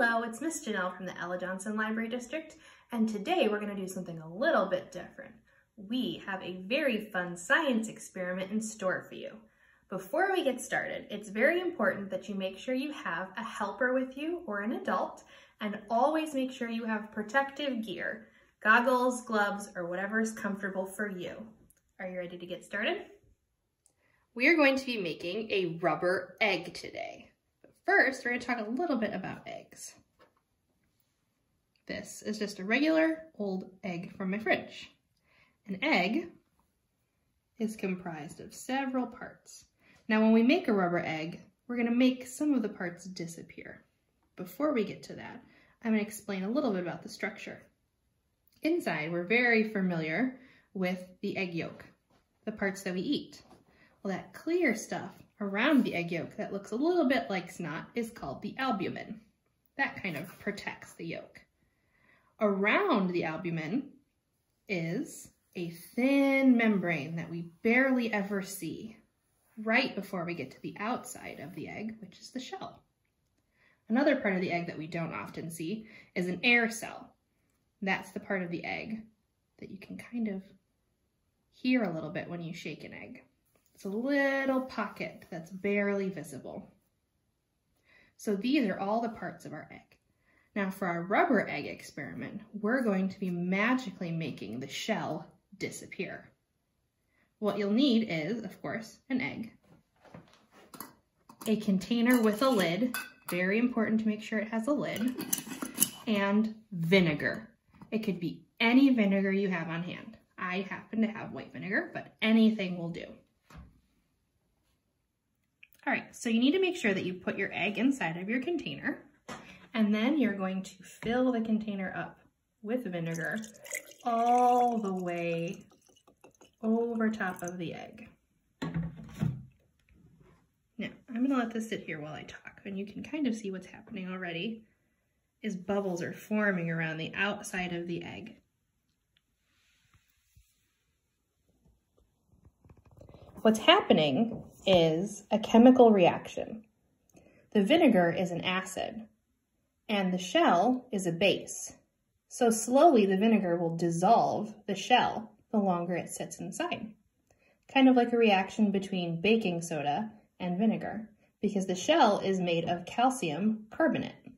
Hello, it's Miss Janelle from the Ella Johnson Library District, and today we're going to do something a little bit different. We have a very fun science experiment in store for you. Before we get started, it's very important that you make sure you have a helper with you or an adult, and always make sure you have protective gear, goggles, gloves, or whatever is comfortable for you. Are you ready to get started? We are going to be making a rubber egg today. First, we're going to talk a little bit about eggs. This is just a regular old egg from my fridge. An egg is comprised of several parts. Now when we make a rubber egg, we're going to make some of the parts disappear. Before we get to that, I'm going to explain a little bit about the structure. Inside, we're very familiar with the egg yolk, the parts that we eat. Well, that clear stuff around the egg yolk that looks a little bit like snot is called the albumin. That kind of protects the yolk. Around the albumin is a thin membrane that we barely ever see right before we get to the outside of the egg, which is the shell. Another part of the egg that we don't often see is an air cell. That's the part of the egg that you can kind of hear a little bit when you shake an egg. It's a little pocket that's barely visible. So these are all the parts of our egg. Now for our rubber egg experiment, we're going to be magically making the shell disappear. What you'll need is, of course, an egg, a container with a lid, very important to make sure it has a lid, and vinegar. It could be any vinegar you have on hand. I happen to have white vinegar, but anything will do. All right, so you need to make sure that you put your egg inside of your container and then you're going to fill the container up with vinegar all the way over top of the egg. Now, I'm gonna let this sit here while I talk and you can kind of see what's happening already is bubbles are forming around the outside of the egg. What's happening is a chemical reaction. The vinegar is an acid and the shell is a base. So slowly the vinegar will dissolve the shell the longer it sits inside. Kind of like a reaction between baking soda and vinegar because the shell is made of calcium carbonate.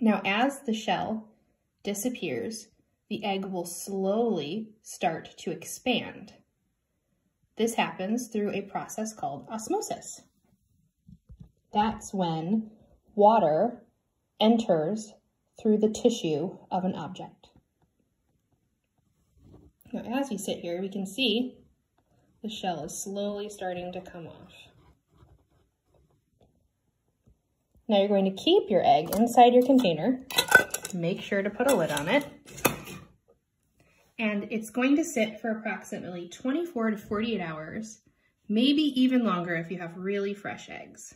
Now as the shell disappears, the egg will slowly start to expand. This happens through a process called osmosis. That's when water enters through the tissue of an object. Now, as we sit here, we can see the shell is slowly starting to come off. Now you're going to keep your egg inside your container. Make sure to put a lid on it and it's going to sit for approximately 24 to 48 hours, maybe even longer if you have really fresh eggs.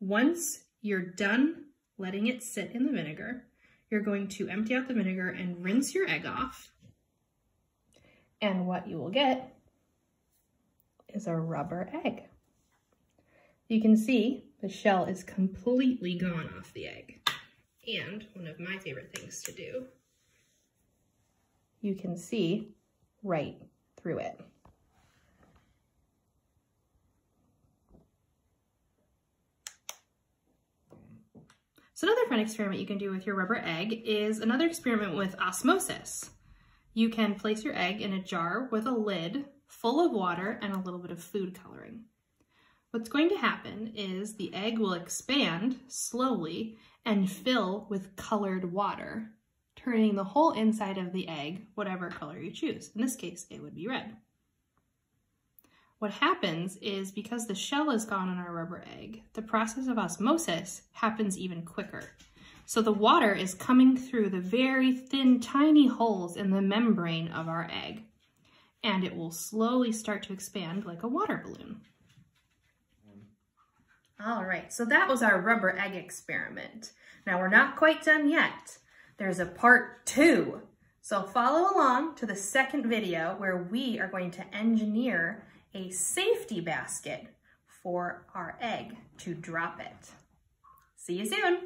Once you're done letting it sit in the vinegar, you're going to empty out the vinegar and rinse your egg off. And what you will get is a rubber egg. You can see the shell is completely gone off the egg. And one of my favorite things to do you can see right through it. So another fun experiment you can do with your rubber egg is another experiment with osmosis. You can place your egg in a jar with a lid full of water and a little bit of food coloring. What's going to happen is the egg will expand slowly and fill with colored water turning the whole inside of the egg whatever color you choose. In this case, it would be red. What happens is because the shell is gone on our rubber egg, the process of osmosis happens even quicker. So the water is coming through the very thin, tiny holes in the membrane of our egg, and it will slowly start to expand like a water balloon. All right, so that was our rubber egg experiment. Now we're not quite done yet there's a part two. So follow along to the second video where we are going to engineer a safety basket for our egg to drop it. See you soon.